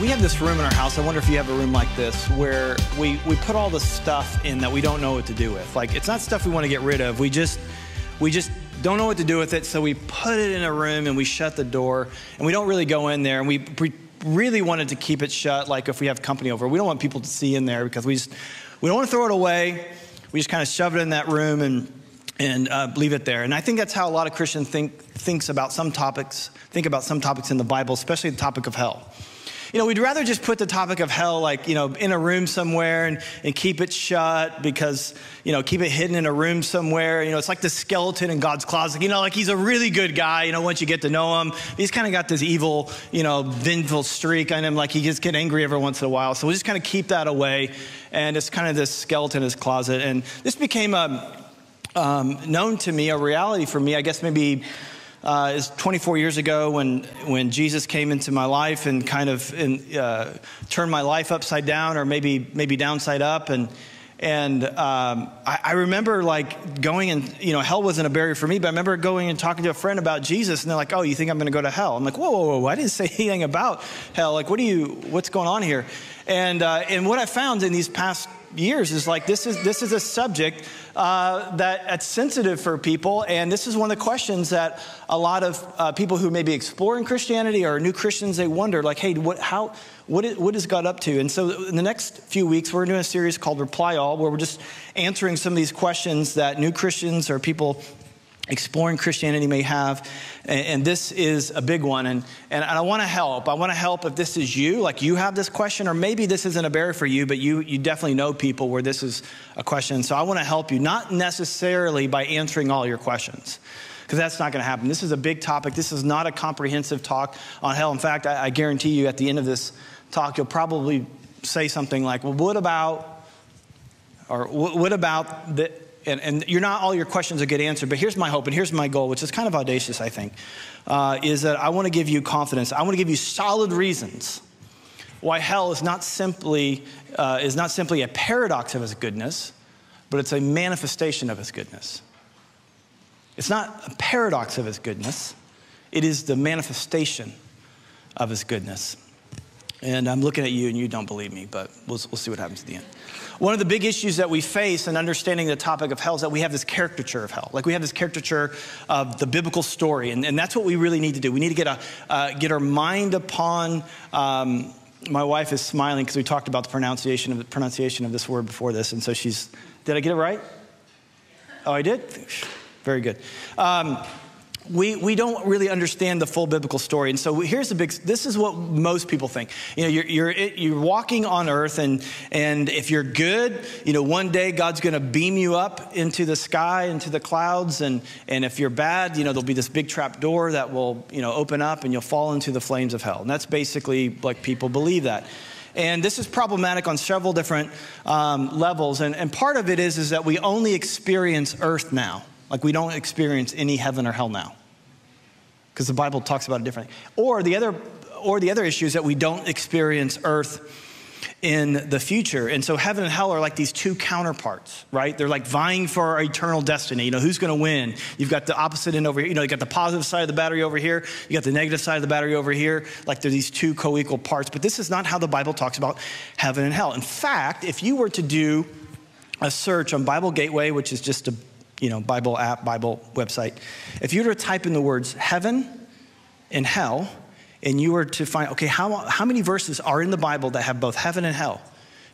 we have this room in our house. I wonder if you have a room like this where we, we put all the stuff in that we don't know what to do with. Like it's not stuff we want to get rid of. We just we just don't know what to do with it, so we put it in a room and we shut the door and we don't really go in there and we, really wanted to keep it shut like if we have company over. We don't want people to see in there because we just we don't want to throw it away. We just kind of shove it in that room and and uh, leave it there. And I think that's how a lot of Christians think thinks about some topics, think about some topics in the Bible, especially the topic of hell. You know, we'd rather just put the topic of hell, like, you know, in a room somewhere and, and keep it shut because, you know, keep it hidden in a room somewhere. You know, it's like the skeleton in God's closet. You know, like he's a really good guy, you know, once you get to know him. He's kind of got this evil, you know, vengeful streak on him. Like he gets get angry every once in a while. So we just kind of keep that away. And it's kind of this skeleton in his closet. And this became a, um, known to me, a reality for me, I guess maybe uh, is 24 years ago when, when Jesus came into my life and kind of in, uh, turned my life upside down or maybe, maybe downside up. And, and um, I, I, remember like going and, you know, hell wasn't a barrier for me, but I remember going and talking to a friend about Jesus and they're like, oh, you think I'm going to go to hell? I'm like, whoa, whoa, whoa, I didn't say anything about hell. Like, what do you, what's going on here? And, uh, and what I found in these past years is like this is this is a subject uh, that that's sensitive for people, and this is one of the questions that a lot of uh, people who may be exploring Christianity or new Christians they wonder like, hey, what how what is, what is God up to? And so in the next few weeks, we're doing a series called Reply All, where we're just answering some of these questions that new Christians or people exploring Christianity may have. And, this is a big one. And, and I want to help. I want to help if this is you, like you have this question, or maybe this isn't a barrier for you, but you, you definitely know people where this is a question. So I want to help you, not necessarily by answering all your questions. Because that's not going to happen. This is a big topic. This is not a comprehensive talk on hell. In fact, I, I guarantee you at the end of this talk, you'll probably say something like, Well, what about, or what about the, and, and you're not all your questions will get answered, but here's my hope and here's my goal, which is kind of audacious, I think, uh, is that I want to give you confidence. I want to give you solid reasons why hell is not simply uh, is not simply a paradox of His goodness, but it's a manifestation of His goodness. It's not a paradox of His goodness; it is the manifestation of His goodness. And I'm looking at you, and you don't believe me, but we'll, we'll see what happens at the end. One of the big issues that we face in understanding the topic of hell is that we have this caricature of hell. Like we have this caricature of the biblical story, and, and that's what we really need to do. We need to get, a, uh, get our mind upon. Um, my wife is smiling because we talked about the pronunciation of the pronunciation of this word before this, and so she's. Did I get it right? Oh, I did. Very good. Um, we, we don't really understand the full biblical story. And so here's the big, this is what most people think. You know, you're, you're, you're walking on earth and, and if you're good, you know, one day God's going to beam you up into the sky, into the clouds. And, and if you're bad, you know, there'll be this big trap door that will, you know, open up and you'll fall into the flames of hell. And that's basically like people believe that. And this is problematic on several different um, levels. And, and part of it is, is that we only experience earth now. Like we don't experience any heaven or hell now. Because the Bible talks about it differently. Or the other or the other issue is that we don't experience earth in the future. And so heaven and hell are like these two counterparts, right? They're like vying for our eternal destiny. You know, who's going to win? You've got the opposite end over here. You know, you got the positive side of the battery over here. You got the negative side of the battery over here. Like they're these two co-equal parts. But this is not how the Bible talks about heaven and hell. In fact, if you were to do a search on Bible Gateway, which is just a you know, Bible app, Bible website, if you were to type in the words heaven and hell, and you were to find, okay, how, how many verses are in the Bible that have both heaven and hell?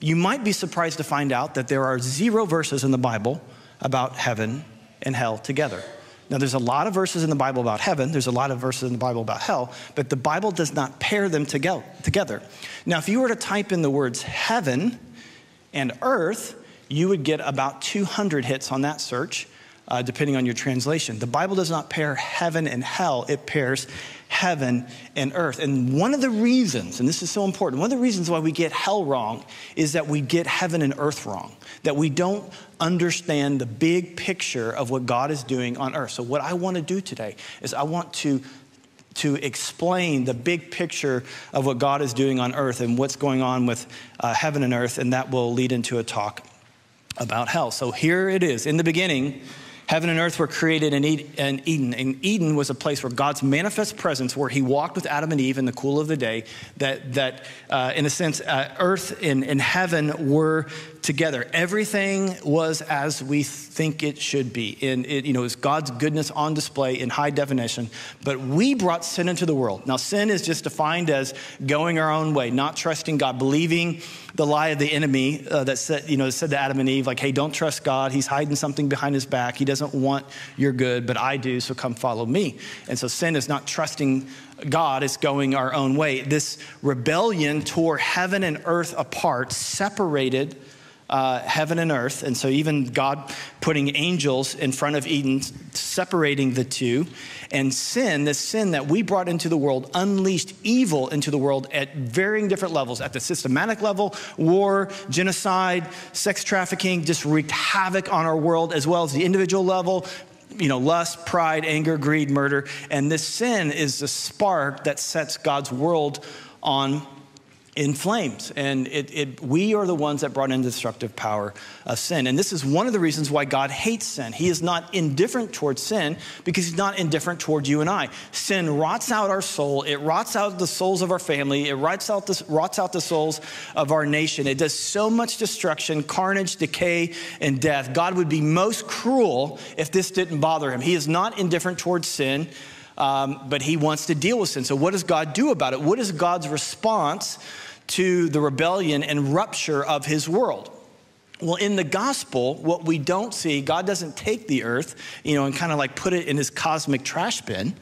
You might be surprised to find out that there are zero verses in the Bible about heaven and hell together. Now, there's a lot of verses in the Bible about heaven, there's a lot of verses in the Bible about hell, but the Bible does not pair them together. Now, if you were to type in the words heaven and earth, you would get about 200 hits on that search, uh, depending on your translation. The Bible does not pair heaven and hell, it pairs heaven and earth. And one of the reasons, and this is so important, one of the reasons why we get hell wrong is that we get heaven and earth wrong, that we don't understand the big picture of what God is doing on earth. So, what I want to do today is I want to to explain the big picture of what God is doing on earth and what's going on with uh, heaven and earth, and that will lead into a talk about hell. So here it is. In the beginning, Heaven and earth were created in Eden. And Eden was a place where God's manifest presence, where he walked with Adam and Eve in the cool of the day, that, that uh, in a sense, uh, earth and, and heaven were together. Everything was as we think it should be. And it, you know, was God's goodness on display in high definition. But we brought sin into the world. Now, sin is just defined as going our own way, not trusting God, believing the lie of the enemy uh, that said, you know, said to Adam and Eve, like, hey, don't trust God. He's hiding something behind his back. He doesn't want your good, but I do, so come follow me. And so sin is not trusting God, it's going our own way. This rebellion tore heaven and earth apart, separated uh, heaven and earth. And so, even God putting angels in front of Eden, separating the two. And sin, the sin that we brought into the world, unleashed evil into the world at varying different levels. At the systematic level, war, genocide, sex trafficking just wreaked havoc on our world, as well as the individual level, you know, lust, pride, anger, greed, murder. And this sin is the spark that sets God's world on in flames. And it, it, we are the ones that brought in the destructive power of sin. And this is one of the reasons why God hates sin. He is not indifferent towards sin because he's not indifferent towards you and I. Sin rots out our soul, it rots out the souls of our family, it rots out the, rots out the souls of our nation. It does so much destruction, carnage, decay, and death. God would be most cruel if this didn't bother him. He is not indifferent towards sin um, but he wants to deal with sin. So, what does God do about it? What is God's response to the rebellion and rupture of his world? Well, in the gospel, what we don't see, God doesn't take the earth, you know, and kind of like put it in his cosmic trash bin.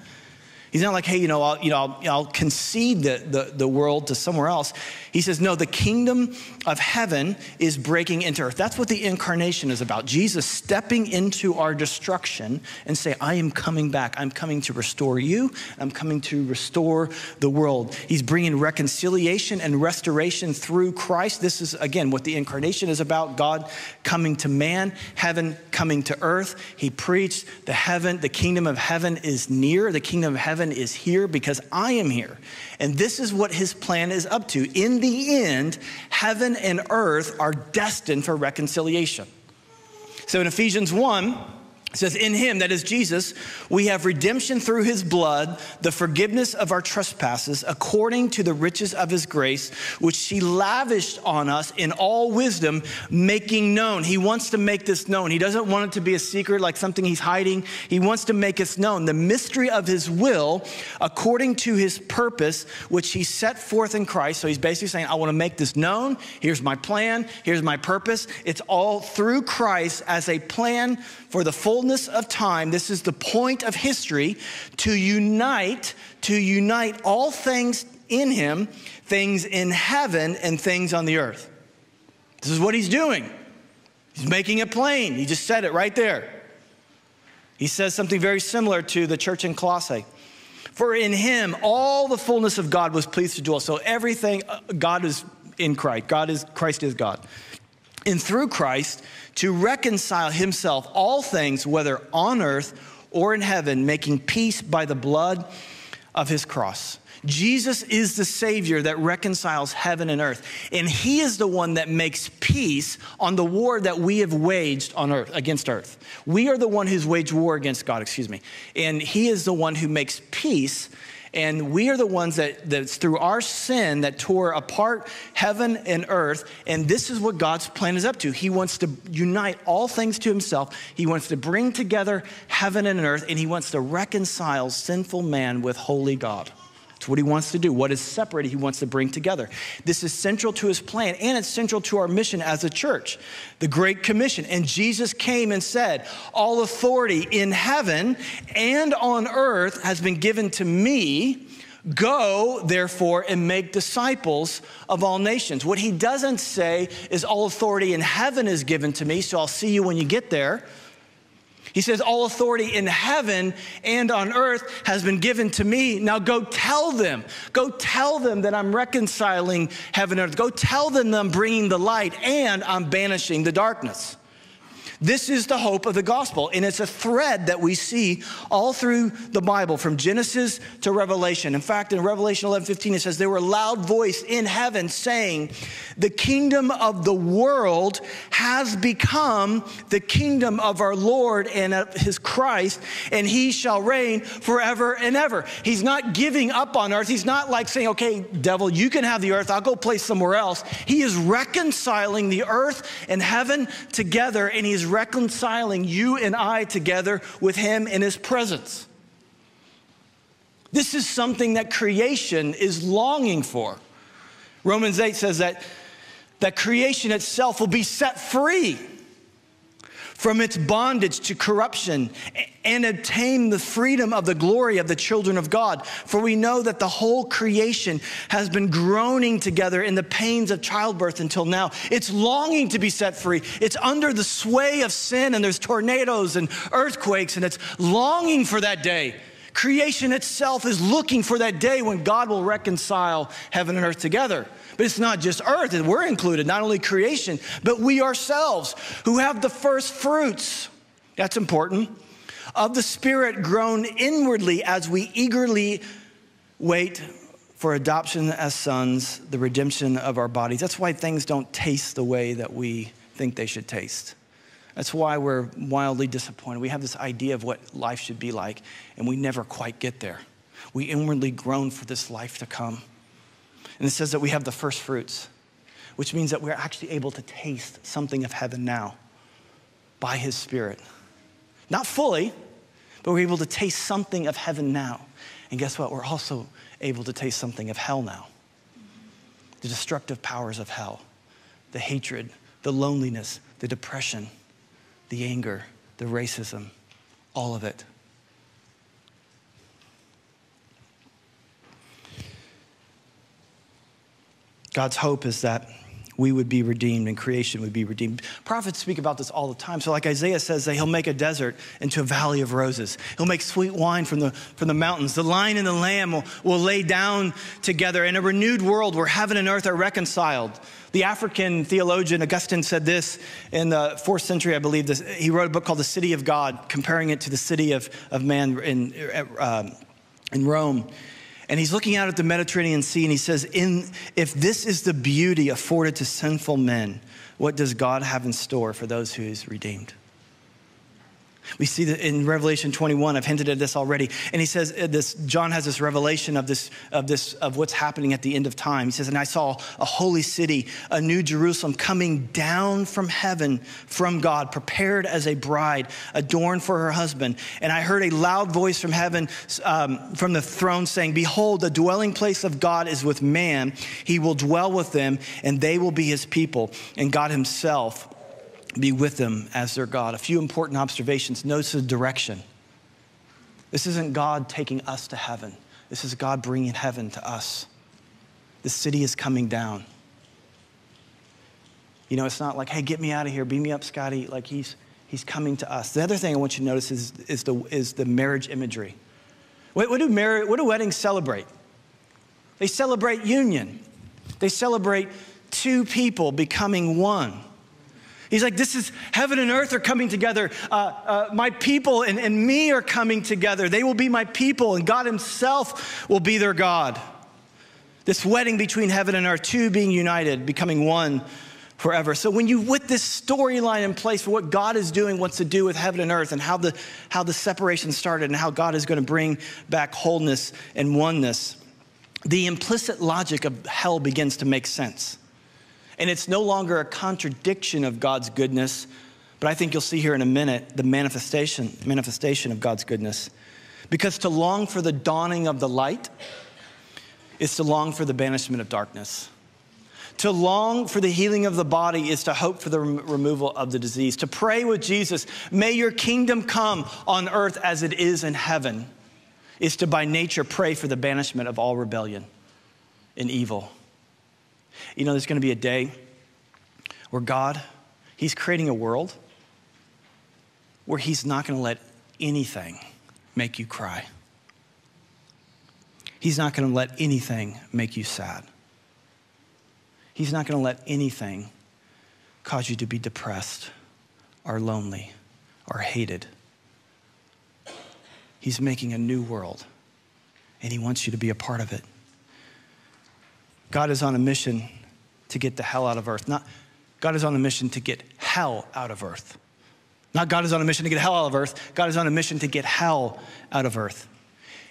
He's not like, hey, you know, I'll, you know, I'll, I'll concede the, the, the, world to somewhere else. He says, no, the kingdom of heaven is breaking into earth. That's what the incarnation is about. Jesus stepping into our destruction and say, I am coming back. I'm coming to restore you. I'm coming to restore the world. He's bringing reconciliation and restoration through Christ. This is, again, what the incarnation is about God coming to man, heaven coming to earth. He preached the heaven, the kingdom of heaven is near. The kingdom of heaven heaven is here because I am here. And this is what his plan is up to. In the end, heaven and earth are destined for reconciliation. So in Ephesians 1, it says, In him, that is Jesus, we have redemption through his blood, the forgiveness of our trespasses, according to the riches of his grace, which he lavished on us in all wisdom, making known. He wants to make this known. He doesn't want it to be a secret like something he's hiding. He wants to make us known. The mystery of his will, according to his purpose, which he set forth in Christ. So he's basically saying, I want to make this known. Here's my plan. Here's my purpose. It's all through Christ as a plan for the full fullness of time, this is the point of history, to unite, to unite all things in him, things in heaven and things on the earth. This is what he's doing. He's making it plain. He just said it right there. He says something very similar to the church in Colossae. For in him all the fullness of God was pleased to dwell. So everything uh, God is in Christ. God is Christ is God. And through Christ to reconcile himself all things, whether on earth or in heaven, making peace by the blood of his cross. Jesus is the Savior that reconciles heaven and earth. And He is the one that makes peace on the war that we have waged on earth, against earth. We are the one who's waged war against God, excuse me. And He is the one who makes peace and we are the ones that, that's through our sin that tore apart heaven and earth. And this is what God's plan is up to. He wants to unite all things to himself. He wants to bring together heaven and earth, and he wants to reconcile sinful man with holy God. It's what he wants to do. What is separated, he wants to bring together. This is central to his plan, and it's central to our mission as a church, the Great Commission. And Jesus came and said, All authority in heaven and on earth has been given to me. Go, therefore, and make disciples of all nations. What he doesn't say is, All authority in heaven is given to me, so I'll see you when you get there. He says, All authority in heaven and on earth has been given to me. Now go tell them. Go tell them that I'm reconciling heaven and earth. Go tell them that I'm bringing the light and I'm banishing the darkness. This is the hope of the gospel, and it's a thread that we see all through the Bible from Genesis to Revelation. In fact, in Revelation 11 15, it says, There were a loud voice in heaven saying, The kingdom of the world has become the kingdom of our Lord and of his Christ, and he shall reign forever and ever. He's not giving up on earth. He's not like saying, Okay, devil, you can have the earth, I'll go play somewhere else. He is reconciling the earth and heaven together, and he's reconciling you and I together with Him in His presence. This is something that creation is longing for. Romans 8 says that, that creation itself will be set free from its bondage to corruption and obtain the freedom of the glory of the children of God. For we know that the whole creation has been groaning together in the pains of childbirth until now. It's longing to be set free. It's under the sway of sin, and there's tornadoes and earthquakes, and it's longing for that day. Creation itself is looking for that day when God will reconcile heaven and earth together. But it's not just earth, and we're included, not only creation, but we ourselves who have the first fruits. That's important. Of the Spirit groan inwardly as we eagerly wait for adoption as sons, the redemption of our bodies. That's why things don't taste the way that we think they should taste. That's why we're wildly disappointed. We have this idea of what life should be like, and we never quite get there. We inwardly groan for this life to come. And it says that we have the first fruits, which means that we're actually able to taste something of heaven now by His Spirit. Not fully, but we're able to taste something of heaven now. And guess what? We're also able to taste something of hell now. The destructive powers of hell, the hatred, the loneliness, the depression, the anger, the racism, all of it. God's hope is that we would be redeemed and creation would be redeemed. Prophets speak about this all the time. So, like Isaiah says, that he'll make a desert into a valley of roses. He'll make sweet wine from the, from the mountains. The lion and the lamb will, will lay down together in a renewed world where heaven and earth are reconciled. The African theologian Augustine said this in the fourth century, I believe. This, he wrote a book called The City of God, comparing it to the city of, of man in, uh, in Rome. And he's looking out at the Mediterranean Sea and he says, in, If this is the beauty afforded to sinful men, what does God have in store for those who he's redeemed? We see that in Revelation 21, I've hinted at this already. And he says uh, this, John has this revelation of this, of this, of what's happening at the end of time. He says, And I saw a holy city, a new Jerusalem coming down from heaven from God, prepared as a bride, adorned for her husband. And I heard a loud voice from heaven, um, from the throne saying, Behold, the dwelling place of God is with man. He will dwell with them, and they will be his people. And God himself be with them as their God. A few important observations. Notice the direction. This isn't God taking us to heaven, this is God bringing heaven to us. The city is coming down. You know, it's not like, hey, get me out of here, beam me up, Scotty. Like he's, he's coming to us. The other thing I want you to notice is, is, the, is the marriage imagery. What, what, do mar- what do weddings celebrate? They celebrate union, they celebrate two people becoming one. He's like, this is heaven and earth are coming together. Uh, uh, my people and, and me are coming together. They will be my people, and God Himself will be their God. This wedding between heaven and earth, two being united, becoming one forever. So when you with this storyline in place for what God is doing, wants to do with heaven and earth, and how the how the separation started, and how God is going to bring back wholeness and oneness, the implicit logic of hell begins to make sense. And it's no longer a contradiction of God's goodness, but I think you'll see here in a minute the manifestation, manifestation of God's goodness. Because to long for the dawning of the light is to long for the banishment of darkness. To long for the healing of the body is to hope for the removal of the disease. To pray with Jesus, may your kingdom come on earth as it is in heaven, is to by nature pray for the banishment of all rebellion and evil. You know, there's going to be a day where God, He's creating a world where He's not going to let anything make you cry. He's not going to let anything make you sad. He's not going to let anything cause you to be depressed or lonely, or hated. He's making a new world, and He wants you to be a part of it. God is on a mission to get the hell out of earth. Not, God is on a mission to get hell out of earth. Not God is on a mission to get hell out of earth. God is on a mission to get hell out of earth.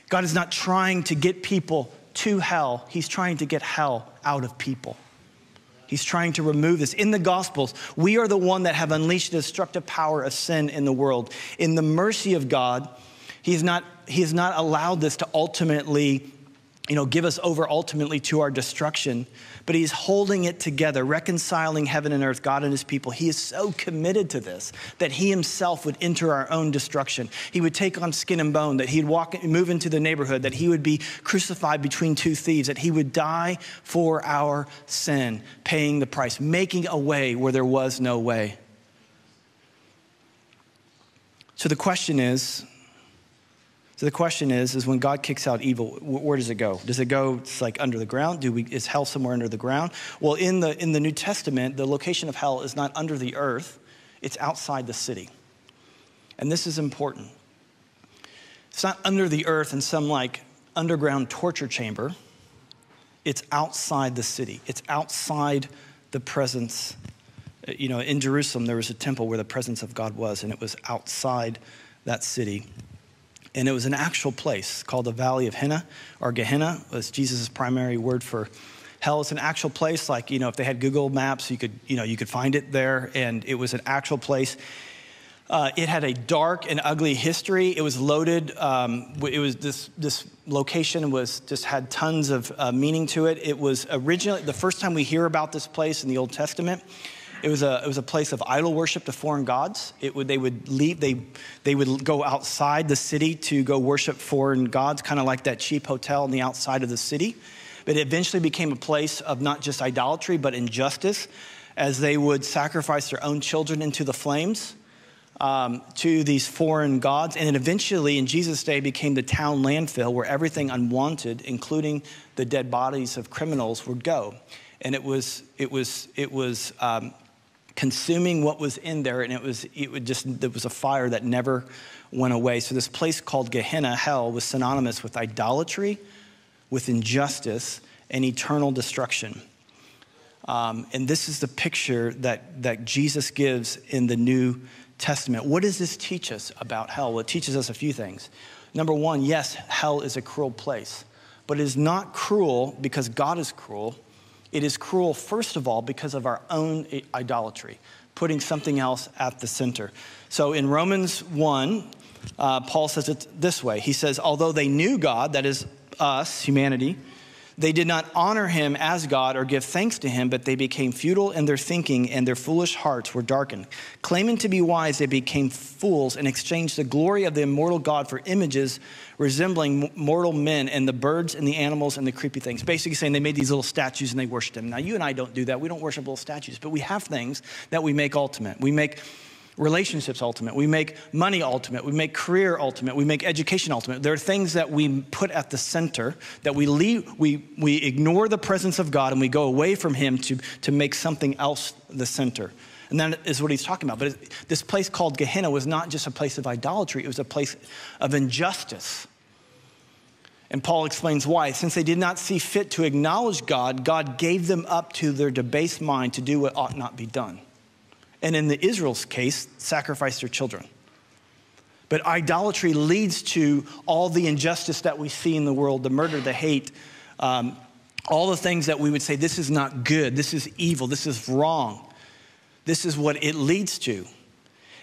God is not trying to get people to hell, He's trying to get hell out of people. He's trying to remove this. In the Gospels, we are the one that have unleashed the destructive power of sin in the world. In the mercy of God, He has not, he has not allowed this to ultimately you know, give us over ultimately to our destruction, but he's holding it together, reconciling heaven and earth, God and his people. He is so committed to this that he himself would enter our own destruction. He would take on skin and bone, that he'd walk, move into the neighborhood, that he would be crucified between two thieves, that he would die for our sin, paying the price, making a way where there was no way. So the question is, so the question is, is when God kicks out evil, where does it go? Does it go it's like under the ground? Do we, is hell somewhere under the ground? Well, in the, in the New Testament, the location of hell is not under the earth, it's outside the city. And this is important. It's not under the earth in some like underground torture chamber. It's outside the city. It's outside the presence. Uh, you know, in Jerusalem, there was a temple where the presence of God was, and it was outside that city. And it was an actual place called the Valley of Hinnom, or Gehenna was Jesus' primary word for hell. It's an actual place, like, you know, if they had Google Maps, you could, you know, you could find it there. And it was an actual place. Uh, it had a dark and ugly history. It was loaded. Um, it was this this location was just had tons of uh, meaning to it. It was originally the first time we hear about this place in the Old Testament. It was a, it was a place of idol worship to foreign gods. It would, they would leave, they, they would go outside the city to go worship foreign gods, kind of like that cheap hotel on the outside of the city. But it eventually became a place of not just idolatry, but injustice, as they would sacrifice their own children into the flames um, to these foreign gods. And it eventually, in Jesus' day, became the town landfill where everything unwanted, including the dead bodies of criminals, would go. And it was, it was, it was um, consuming what was in there, and it was it would just there was a fire that never went away. So this place called Gehenna, hell, was synonymous with idolatry, with injustice, and eternal destruction. Um, and this is the picture that, that Jesus gives in the New Testament. What does this teach us about hell? Well, it teaches us a few things. Number one, yes, hell is a cruel place, but it is not cruel because God is cruel. It is cruel, first of all, because of our own idolatry, putting something else at the center. So in Romans 1, uh, Paul says it this way He says, Although they knew God, that is us, humanity, they did not honor him as God or give thanks to him, but they became futile in their thinking, and their foolish hearts were darkened. Claiming to be wise, they became fools and exchanged the glory of the immortal God for images resembling mortal men and the birds and the animals and the creepy things. Basically, saying they made these little statues and they worshiped them. Now, you and I don't do that. We don't worship little statues, but we have things that we make ultimate. We make relationships ultimate. We make money ultimate. We make career ultimate. We make education ultimate. There are things that we put at the center that we leave, we, we ignore the presence of God and we go away from Him to, to make something else the center. And that is what he's talking about. But this place called Gehenna was not just a place of idolatry, it was a place of injustice. And Paul explains why. Since they did not see fit to acknowledge God, God gave them up to their debased mind to do what ought not be done and in the Israel's case, sacrifice their children. But idolatry leads to all the injustice that we see in the world the murder, the hate, um, all the things that we would say, this is not good, this is evil, this is wrong. This is what it leads to.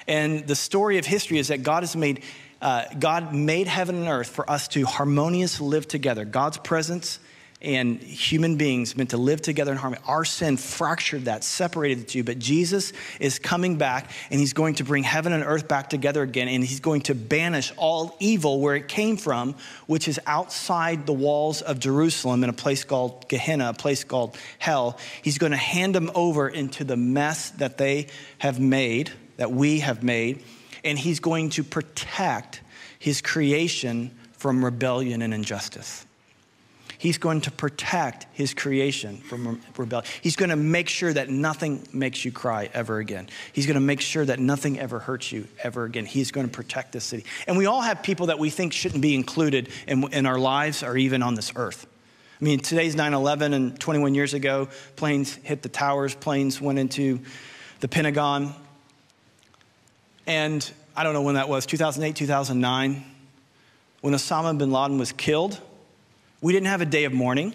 And the story of history is that God has made, uh, God made heaven and earth for us to harmoniously live together. God's presence and human beings meant to live together in harmony. Our sin fractured that, separated the two. But Jesus is coming back and he's going to bring heaven and earth back together again. And he's going to banish all evil where it came from, which is outside the walls of Jerusalem in a place called Gehenna, a place called hell. He's going to hand them over into the mess that they have made, that we have made. And he's going to protect his creation from rebellion and injustice. He's going to protect his creation from rebellion. He's going to make sure that nothing makes you cry ever again. He's going to make sure that nothing ever hurts you ever again. He's going to protect this city. And we all have people that we think shouldn't be included in, in our lives or even on this earth. I mean, today's 9 11, and 21 years ago, planes hit the towers, planes went into the Pentagon. And I don't know when that was, 2008, 2009, when Osama bin Laden was killed. We didn't have a day of mourning.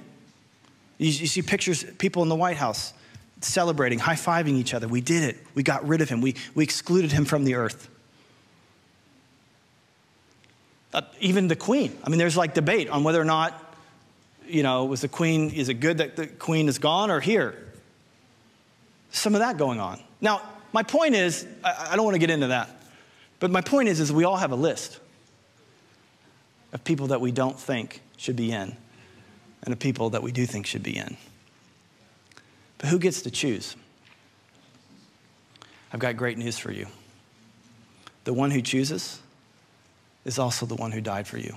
You, you see pictures, people in the White House celebrating, high fiving each other. We did it. We got rid of him. We, we excluded him from the earth. Uh, even the queen. I mean, there's like debate on whether or not, you know, was the queen, is it good that the queen is gone or here? Some of that going on. Now, my point is, I, I don't want to get into that, but my point is, is we all have a list of people that we don't think should be in and of people that we do think should be in. But who gets to choose? I've got great news for you. The one who chooses is also the one who died for you.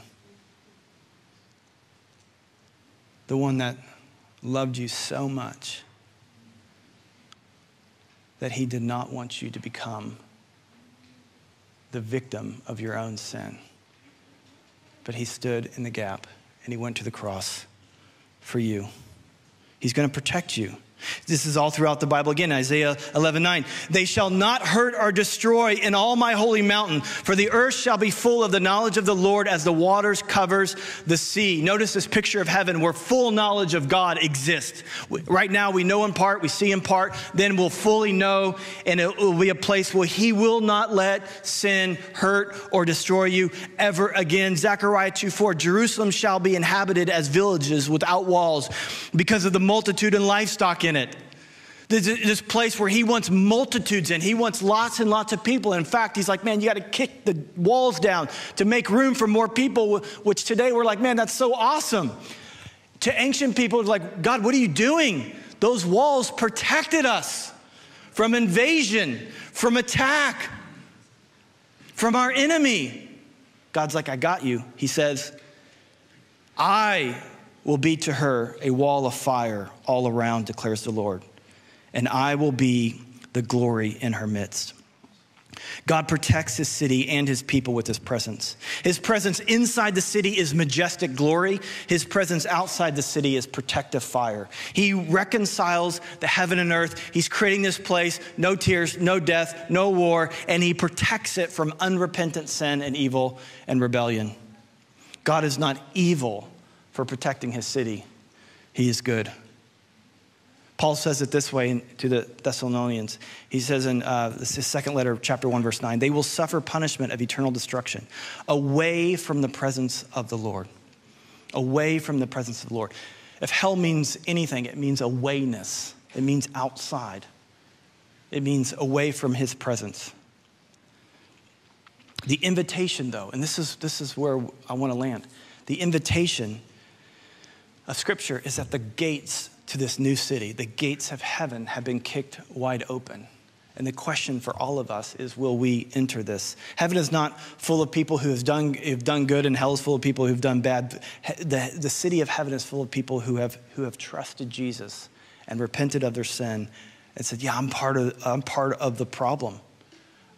The one that loved you so much that he did not want you to become the victim of your own sin. But he stood in the gap and he went to the cross for you. He's going to protect you. This is all throughout the Bible again, Isaiah 11, 9. They shall not hurt or destroy in all my holy mountain, for the earth shall be full of the knowledge of the Lord as the waters covers the sea. Notice this picture of heaven where full knowledge of God exists. Right now we know in part, we see in part, then we'll fully know, and it will be a place where he will not let sin hurt or destroy you ever again. Zechariah 2, 4, Jerusalem shall be inhabited as villages without walls because of the multitude and livestock in it. This place where he wants multitudes in. He wants lots and lots of people. In fact, he's like, man, you got to kick the walls down to make room for more people, which today we're like, man, that's so awesome. To ancient people, like, God, what are you doing? Those walls protected us from invasion, from attack, from our enemy. God's like, I got you. He says, I will be to her a wall of fire all around, declares the Lord, and I will be the glory in her midst. God protects his city and his people with his presence. His presence inside the city is majestic glory. His presence outside the city is protective fire. He reconciles the heaven and earth. He's creating this place, no tears, no death, no war, and he protects it from unrepentant sin and evil and rebellion. God is not evil, for protecting his city. He is good. Paul says it this way to the Thessalonians. He says in uh, his second letter, chapter 1, verse 9, they will suffer punishment of eternal destruction away from the presence of the Lord. Away from the presence of the Lord. If hell means anything, it means awayness, it means outside, it means away from his presence. The invitation, though, and this is, this is where I want to land the invitation of Scripture is that the gates to this new city, the gates of heaven, have been kicked wide open. And the question for all of us is will we enter this? Heaven is not full of people who have done, have done good, and hell is full of people who've done bad. The, the city of heaven is full of people who have, who have trusted Jesus and repented of their sin and said, Yeah, I'm part of, I'm part of the problem.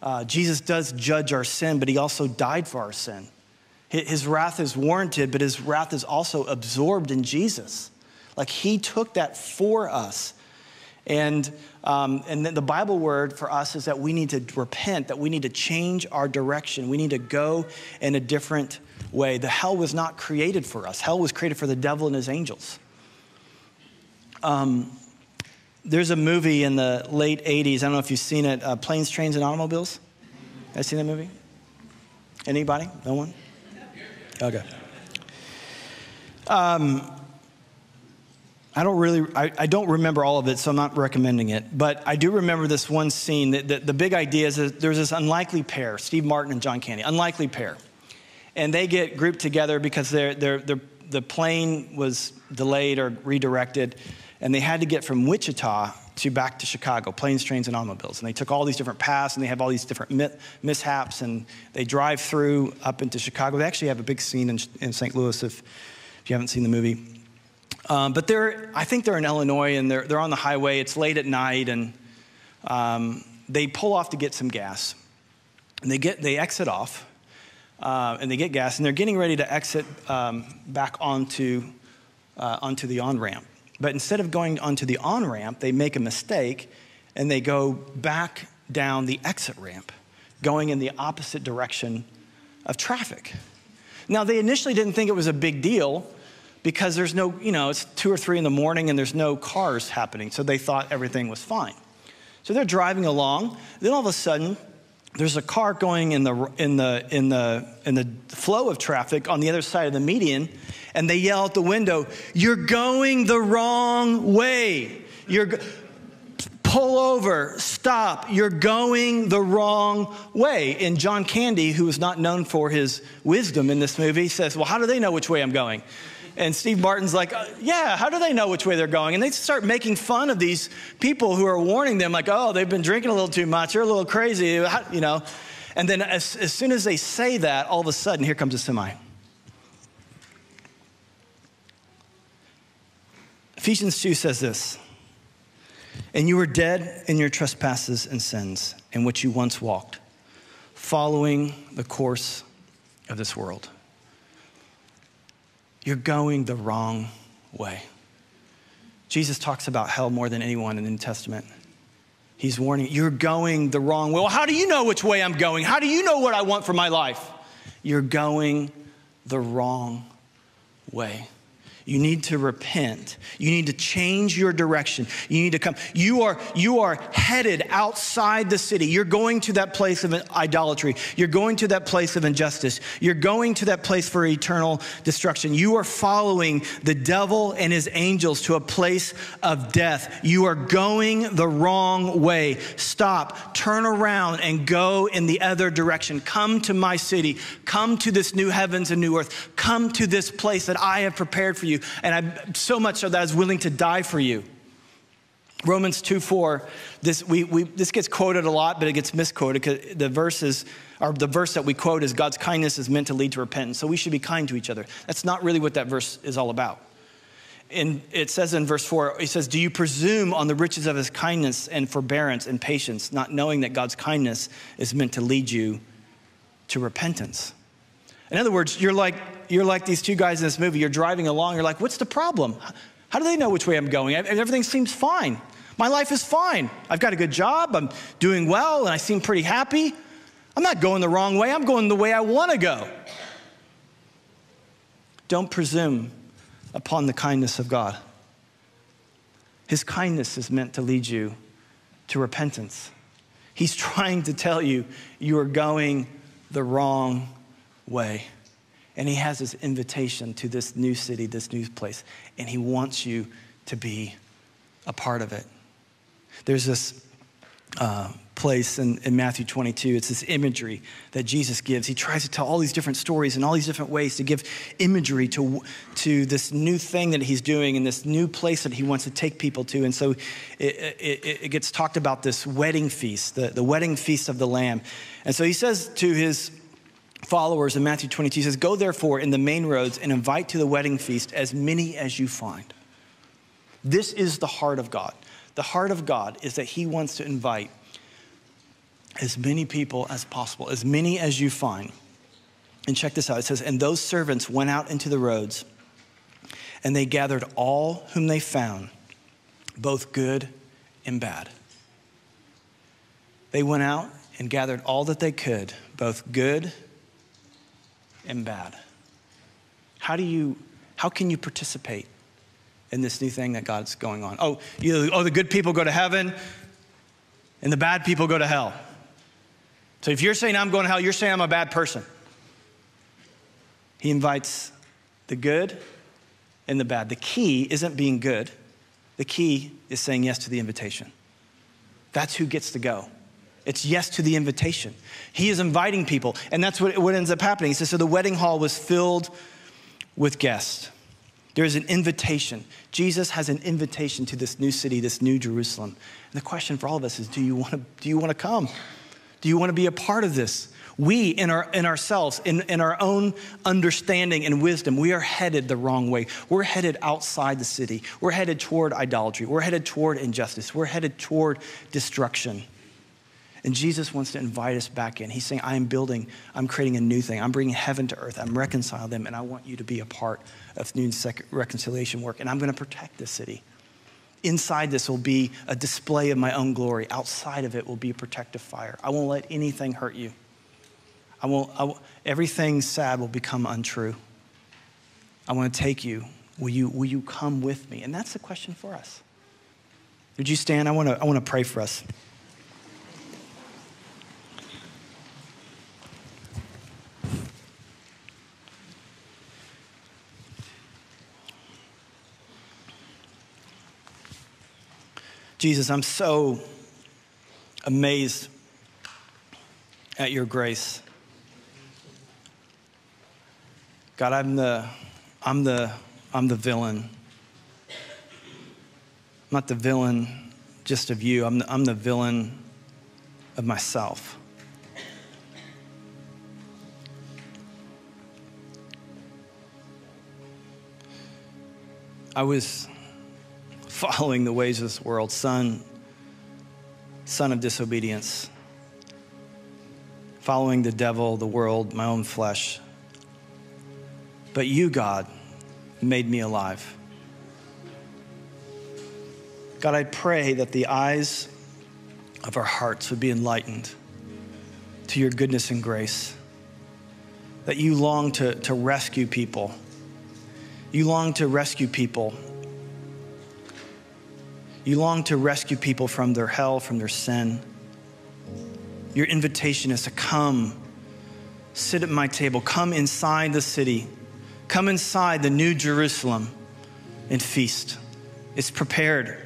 Uh, Jesus does judge our sin, but he also died for our sin. His wrath is warranted, but his wrath is also absorbed in Jesus. Like he took that for us. And, um, and the Bible word for us is that we need to repent, that we need to change our direction. We need to go in a different way. The hell was not created for us, hell was created for the devil and his angels. Um, there's a movie in the late 80s. I don't know if you've seen it uh, Planes, Trains, and Automobiles. Have you seen that movie? Anybody? No one? Okay. Um, I don't really, I, I, don't remember all of it, so I'm not recommending it. But I do remember this one scene. That, the, the big idea is that there's this unlikely pair, Steve Martin and John Candy, unlikely pair. And they get grouped together because they're, they're, they're, the plane was delayed or redirected, and they had to get from Wichita to back to Chicago, planes, trains, and automobiles. And they took all these different paths and they have all these different mishaps and they drive through up into Chicago. They actually have a big scene in, in St. Louis if, if you haven't seen the movie. Um, but they're, I think they're in Illinois and they're, they're on the highway. It's late at night and um, they pull off to get some gas. And they, get, they exit off uh, and they get gas and they're getting ready to exit um, back onto, uh, onto the on ramp. But instead of going onto the on ramp, they make a mistake and they go back down the exit ramp, going in the opposite direction of traffic. Now, they initially didn't think it was a big deal because there's no, you know, it's two or three in the morning and there's no cars happening. So they thought everything was fine. So they're driving along. Then all of a sudden, there's a car going in the, in the, in the, in the flow of traffic on the other side of the median, and they yell out the window, You're going the wrong way. You're pull over, stop, you're going the wrong way. And John Candy, who is not known for his wisdom in this movie, says, Well, how do they know which way I'm going? And Steve Martin's like, uh, Yeah, how do they know which way they're going? And they start making fun of these people who are warning them, like, Oh, they've been drinking a little too much, they're a little crazy, you know. And then as, as soon as they say that, all of a sudden, here comes a semi. Ephesians 2 says this And you were dead in your trespasses and sins, in which you once walked, following the course of this world. You're going the wrong way. Jesus talks about hell more than anyone in the New Testament. He's warning, you're going the wrong way. Well, how do you know which way I'm going? How do you know what I want for my life? You're going the wrong way. You need to repent. You need to change your direction. You need to come. You are, you are headed outside the city. You're going to that place of idolatry. You're going to that place of injustice. You're going to that place for eternal destruction. You are following the devil and his angels to a place of death. You are going the wrong way. Stop, turn around, and go in the other direction. Come to my city. Come to this new heavens and new earth. Come to this place that I have prepared for you you. And I so much so that I was willing to die for you. Romans 2 4, this, we, we, this gets quoted a lot, but it gets misquoted because the verses, or the verse that we quote is God's kindness is meant to lead to repentance. So we should be kind to each other. That's not really what that verse is all about. And it says in verse 4, he says, Do you presume on the riches of his kindness and forbearance and patience, not knowing that God's kindness is meant to lead you to repentance? In other words, you're like, you're like these two guys in this movie. You're driving along. You're like, what's the problem? How do they know which way I'm going? Everything seems fine. My life is fine. I've got a good job. I'm doing well, and I seem pretty happy. I'm not going the wrong way. I'm going the way I want to go. Don't presume upon the kindness of God. His kindness is meant to lead you to repentance. He's trying to tell you you are going the wrong way. And he has this invitation to this new city, this new place, and he wants you to be a part of it. There's this uh, place in, in, Matthew 22. It's this imagery that Jesus gives. He tries to tell all these different stories and all these different ways to give imagery to, to this new thing that he's doing and this new place that he wants to take people to. And so it, it, it gets talked about this wedding feast, the, the wedding feast of the Lamb. And so he says to his followers in Matthew 22 says, Go therefore in the main roads and invite to the wedding feast as many as you find. This is the heart of God. The heart of God is that He wants to invite as many people as possible, as many as you find. And check this out it says, And those servants went out into the roads, and they gathered all whom they found, both good and bad. They went out and gathered all that they could, both good and bad. How do you, how can you participate in this new thing that God's going on? Oh, you, oh, the good people go to heaven and the bad people go to hell. So if you're saying I'm going to hell, you're saying I'm a bad person. He invites the good and the bad. The key isn't being good, the key is saying yes to the invitation. That's who gets to go. It's yes to the invitation. He is inviting people, and that's what, what ends up happening. He says, So the wedding hall was filled with guests. There is an invitation. Jesus has an invitation to this new city, this new Jerusalem. And the question for all of us is do you want to, do you want to come? Do you want to be a part of this? We, in, our, in ourselves, in, in our own understanding and wisdom, we are headed the wrong way. We're headed outside the city. We're headed toward idolatry. We're headed toward injustice. We're headed toward destruction. And Jesus wants to invite us back in. He's saying, I am building, I'm creating a new thing. I'm bringing heaven to earth. I'm reconciling them, and I want you to be a part of new reconciliation work. And I'm going to protect this city. Inside this will be a display of my own glory. Outside of it will be a protective fire. I won't let anything hurt you. I won't, I won't, everything sad will become untrue. I want to take you. Will you, will you come with me? And that's the question for us. Would you stand? I want to, I want to pray for us. Jesus, I'm so amazed at your grace. God, I'm the, I'm the, I'm the villain. I'm not the villain just of you, I'm the, I'm the villain of myself. I was following the ways of this world, son, son of disobedience, following the devil, the world, my own flesh. But you, God, made me alive. God, I pray that the eyes of our hearts would be enlightened to your goodness and grace, that you long to, to rescue people. You long to rescue people. You long to rescue people from their hell, from their sin. Your invitation is to come, sit at my table, come inside the city Come inside the new Jerusalem and feast. It's prepared.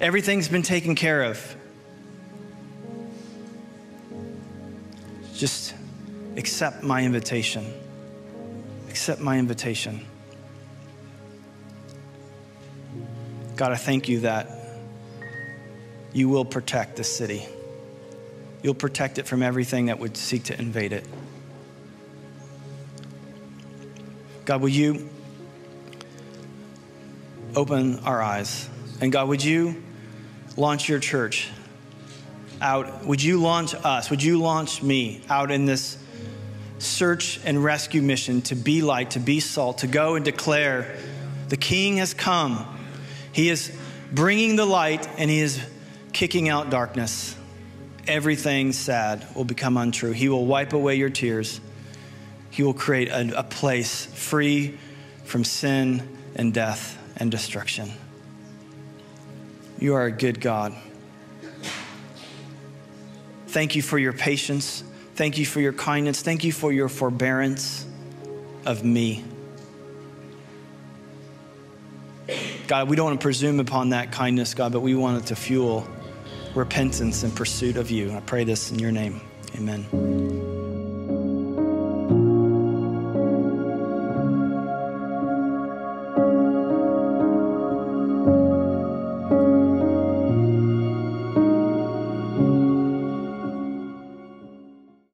Everything's been taken care of. Just accept my invitation. Accept my invitation. God, I thank you that you will protect this city. You'll protect it from everything that would seek to invade it. God, will you open our eyes? And God, would you launch your church out? Would you launch us? Would you launch me out in this search and rescue mission to be light, to be salt, to go and declare the King has come? He is bringing the light and he is kicking out darkness. Everything sad will become untrue. He will wipe away your tears. He will create a, a place free from sin and death and destruction. You are a good God. Thank you for your patience. Thank you for your kindness. Thank you for your forbearance of me. God, we don't want to presume upon that kindness, God, but we want it to fuel repentance and pursuit of you. I pray this in your name. Amen.